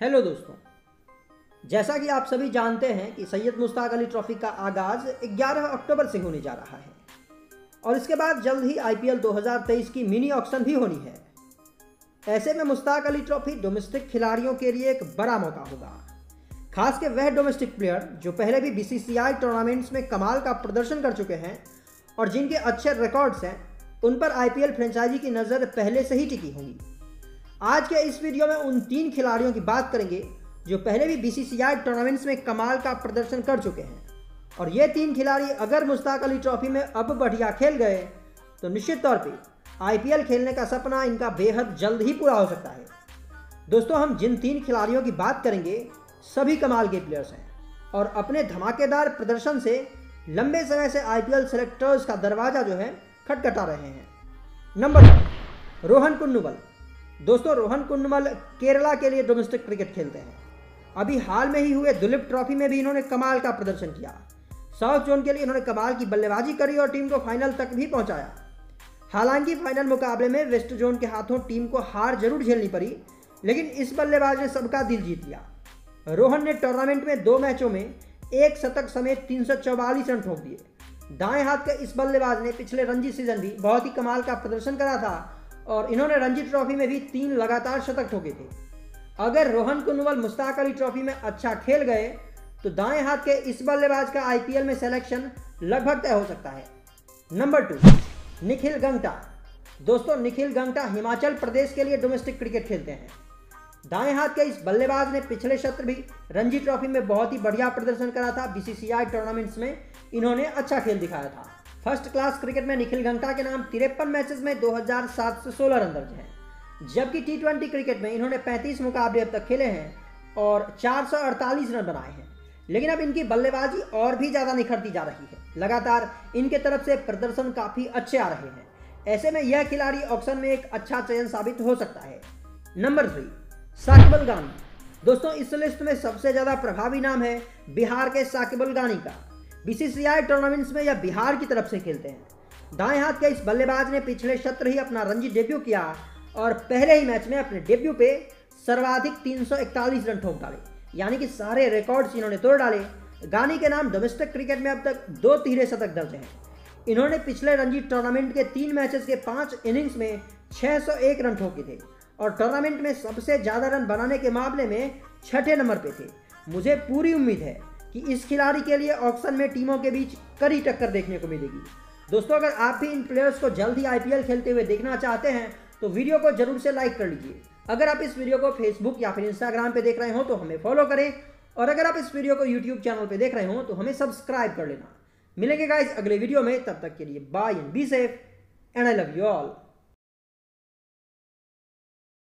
Hello दोस्तों। जैसा कि आप सभी जानते हैं कि सैयद मुश्ताक अली ट्रॉफी का आगाज़ 11 अक्टूबर से होने जा रहा है। और इसके बाद जल्द ही आईपीएल 2023 की मिनी ऑक्शन भी होनी है। ऐसे में मुश्ताक अली ट्रॉफी डोमेस्टिक खिलाड़ियों के लिए एक बड़ा मौका होगा। खास के वह डोमेस्टिक प्लेयर जो पहले भी बीसीसीआई टूर्नामेंट्स में कमाल का प्रदर्शन कर चुके हैं और जिनके अच्छे रिकॉर्ड्स हैं, उन पर आईपीएल फ्रेंचाइजी की नज़र पहले से ही टिकी होगी। आज के इस वीडियो में उन तीन खिलाड़ियों की बात करेंगे, जो पहले भी बीसीसीआई टूर्नामेंट्स में कमाल का प्रदर्शन कर चुके हैं। और ये तीन खिलाड़ी अगर मुश्ताक अली ट्रॉफी में अब बढ़िया खेल गए तो निश्चित तौर पे आईपीएल खेलने का सपना इनका बेहद जल्द ही पूरा हो सकता है। दोस्तों, हम जिन तीन खिलाड़ियों की बात करेंगे, सभी कमाल के प्लेयर्स हैं। और अपने धमाकेदार प्रदर्शन से लंबे समय से आईपीएल सेलेक्टर्स का दरवाज़ा जो है खटखटा रहे हैं। नंबर रोहन कुन्नुबल। दोस्तों, रोहन कुंडमल केरला के लिए डोमेस्टिक क्रिकेट खेलते हैं। अभी हाल में ही हुए दुलीप ट्रॉफी में भी इन्होंने कमाल का प्रदर्शन किया। साउथ जोन के लिए इन्होंने कमाल की बल्लेबाजी करी और टीम को फाइनल तक भी पहुँचाया। हालाँकि फाइनल मुकाबले में वेस्ट जोन के हाथों टीम को हार ज़रूर झेलनी पड़ी, लेकिन इस बल्लेबाज ने सबका दिल जीत लिया। रोहन ने टूर्नामेंट में दो मैचों में एक शतक समेत तीन सौ चौवालीस रन ठोक दिए। दाएँ हाथ के इस बल्लेबाज ने पिछले रणजी सीज़न भी बहुत ही कमाल का प्रदर्शन करा था और इन्होंने रणजी ट्रॉफी में भी तीन लगातार शतक ठोके थे। अगर रोहन कुनवल मुश्ताक अली ट्रॉफी में अच्छा खेल गए तो दाएँ हाथ के इस बल्लेबाज का आईपीएल में सिलेक्शन लगभग तय हो सकता है। Number two Nikhil Gangta. दोस्तों, निखिल गंगटा हिमाचल प्रदेश के लिए डोमेस्टिक क्रिकेट खेलते हैं। दाएँ हाथ के इस बल्लेबाज ने पिछले सत्र भी रणजी ट्रॉफी में बहुत ही बढ़िया प्रदर्शन करा था। बीसीसीआई टूर्नामेंट्स में इन्होंने अच्छा खेल दिखाया था। फ़र्स्ट क्लास क्रिकेट में निखिल घंटा के नाम तिरपन मैचेस में 2716 रन दर्ज हैं। जबकि टी क्रिकेट में इन्होंने 35 मुकाबले अब तक खेले हैं और 448 रन बनाए हैं। लेकिन अब इनकी बल्लेबाजी और भी ज़्यादा निखरती जा रही है। लगातार इनके तरफ़ से प्रदर्शन काफ़ी अच्छे आ रहे हैं। ऐसे में यह खिलाड़ी ऑप्शन में एक अच्छा चयन साबित हो सकता है। नंबर थ्री, साकिबल गानी। दोस्तों, इस लिस्ट में सबसे ज़्यादा प्रभावी नाम है बिहार के साकिबल गानी का। बीसीसीआई टूर्नामेंट्स में यह बिहार की तरफ़ से खेलते हैं। दाएँ हाथ के इस बल्लेबाज ने पिछले सत्र ही अपना रणजी डेब्यू किया और पहले ही मैच में अपने डेब्यू पे सर्वाधिक 341 रन ठोक डाले। यानी कि सारे रिकॉर्ड्स इन्होंने तोड़ डाले। गानी के नाम डोमेस्टिक क्रिकेट में अब तक दो तीरे शतक दर्ज हैं। इन्होंने पिछले रणजी टूर्नामेंट के तीन मैचेस के पाँच इनिंग्स में 601 रन ठोके थे और टूर्नामेंट में सबसे ज़्यादा रन बनाने के मामले में छठे नंबर पे थे। मुझे पूरी उम्मीद है कि इस खिलाड़ी के लिए ऑक्शन में टीमों के बीच कड़ी टक्कर देखने को मिलेगी। दोस्तों, अगर आप भी इन प्लेयर्स को जल्द ही आईपीएल खेलते हुए देखना चाहते हैं तो वीडियो को ज़रूर से लाइक कर लीजिए। अगर आप इस वीडियो को फेसबुक या फिर इंस्टाग्राम पे देख रहे हो तो हमें फॉलो करें। और अगर आप इस वीडियो को यूट्यूब चैनल पे देख रहे हो तो हमें सब्सक्राइब कर लेना। मिलेंगे गाइस अगले वीडियो में, तब तक के लिए bye and be safe and I love you all